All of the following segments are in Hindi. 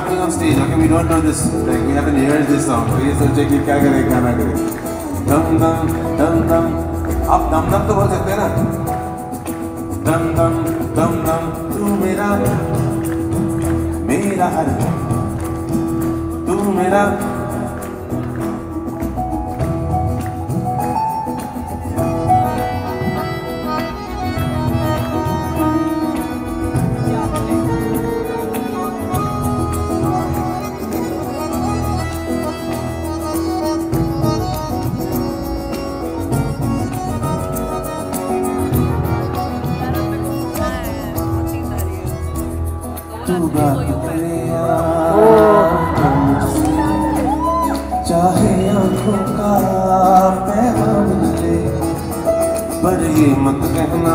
rapping on stage. Okay, we don't know this. Like we haven't heard this song. तो ये सोचे कि क्या करें क्या ना करें. Dum dum dum dum. आप dum dum तो बोल सकते हैं ना. Dum dum dum dum. तू मेरा मेरा हर तू मेरा ये मत कहना,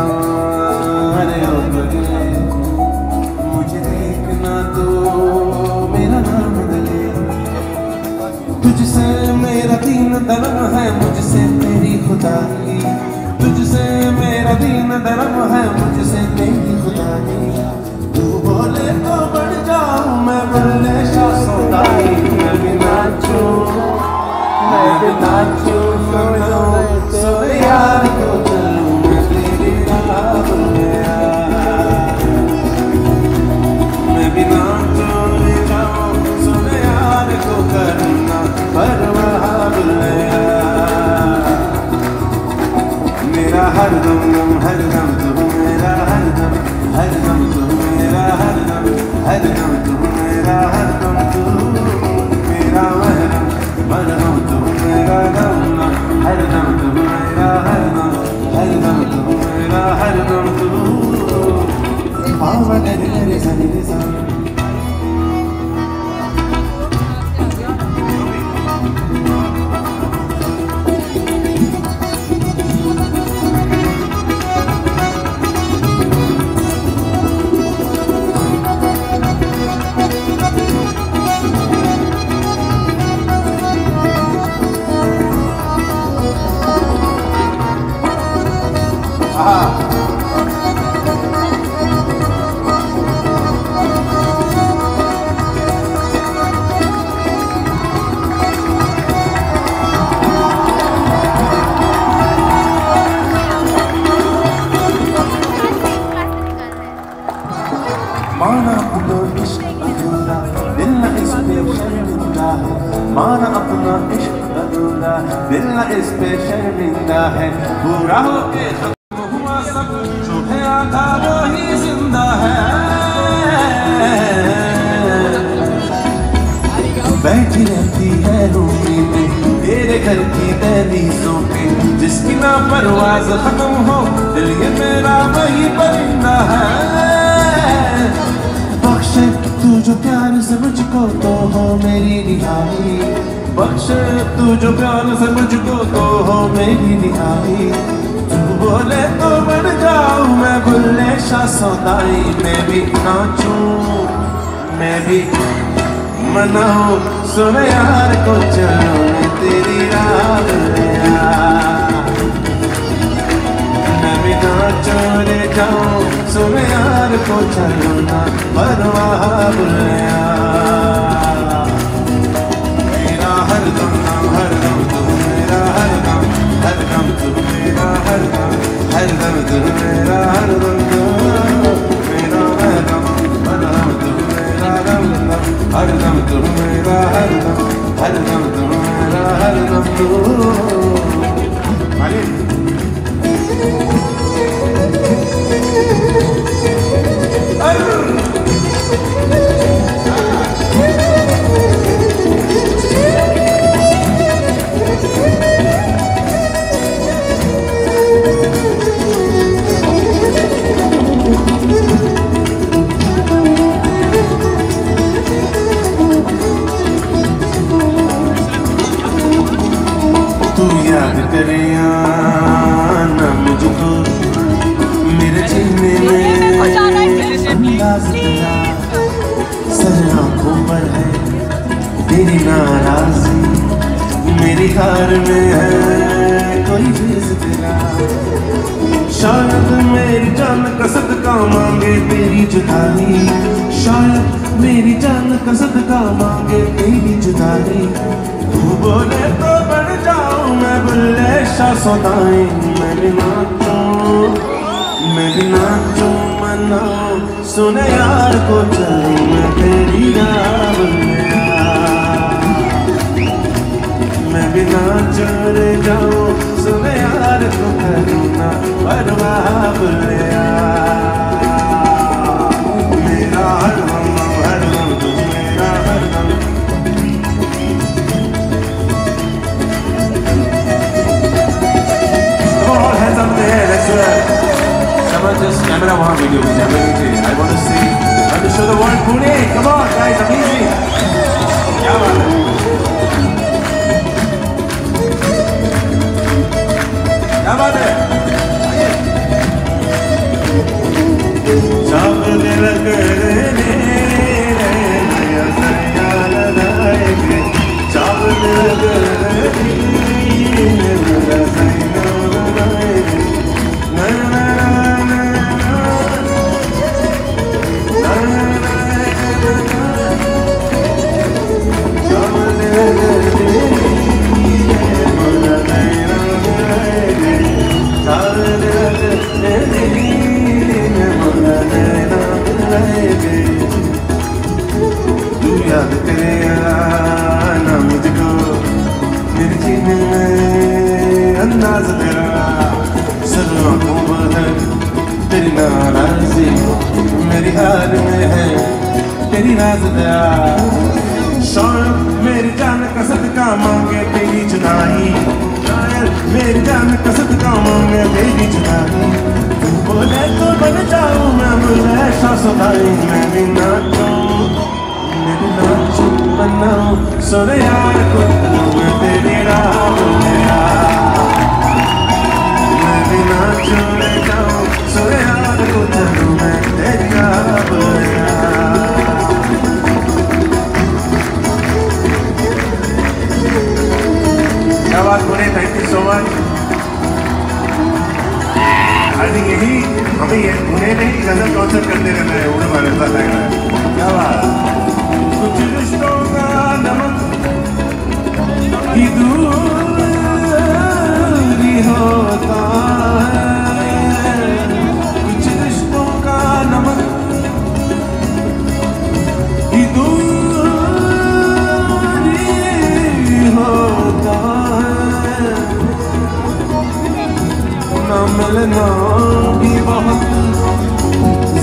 अरे मुझे देखना तो मेरा नाम बदले। तुझसे मेरा दीन धर्म है, मुझसे तेरी खुदाई तुझसे मेरा दीन धर्म है, मुझसे तेरी अधूरा दिल न इस पे शर्मिंदा है। पूरा होके खत्म हुआ सब जो है आधा वो ही ज़िंदा है। बैठी रहती है रूमी में तेरे घर की दहलीजों पे जिसकी ना परवाज खत्म हो, दिल ये मेरा वही परिंदा है। बख्शे, तू जो प्यार से मुझको तो हो मेरी रिहाई बख्शे तू जो प्यार से मुझको तो हो मेरी रिहाई तू बोले तो बन जाऊँ मैं बुल्ले शाह सौदाई मैं भी नाचूं, मैं भी मनाऊ। सुन यार को चलो तेरी राह गया मालिक तू शायद मेरी जान का मांगे तेरी जुदाई। शायद मेरी जान का मांगे तेरी जुदाई। तू बोले तो बन जाऊँ मैं बुल्ले शाह मैं भी नाचूं, मैं भी नाचूं मनाऊं सुने यार को चलूँ मैं तेरी राह मैं भी नाच सुने यार को करूं ना परवाह Bulleh camera one video. I want to see. I want to show the world Pune. Come on, guys, amazing. क्या बात है? क्या बात हाल में है। तेरी राज दया शौक मेरी जान कसत का मांगे, तेरी जुदाई मेरी जान का सदका मांगे, तेरी जुदाई तू बोले तो बन जाऊँ मैं बोले शासदाई मैं भी नाचूं बनाऊँ सोने यार को मैं तेरी राह बुलिया मैं भी ना छोड़े जाऊँ सोने यार को चलूँ मैं तेरी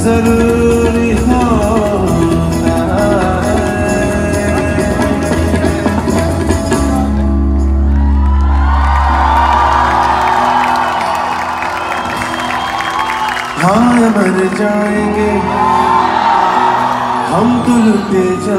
ज़रूरी होता हाँ मर जाएँगे। हम तो लुटे जा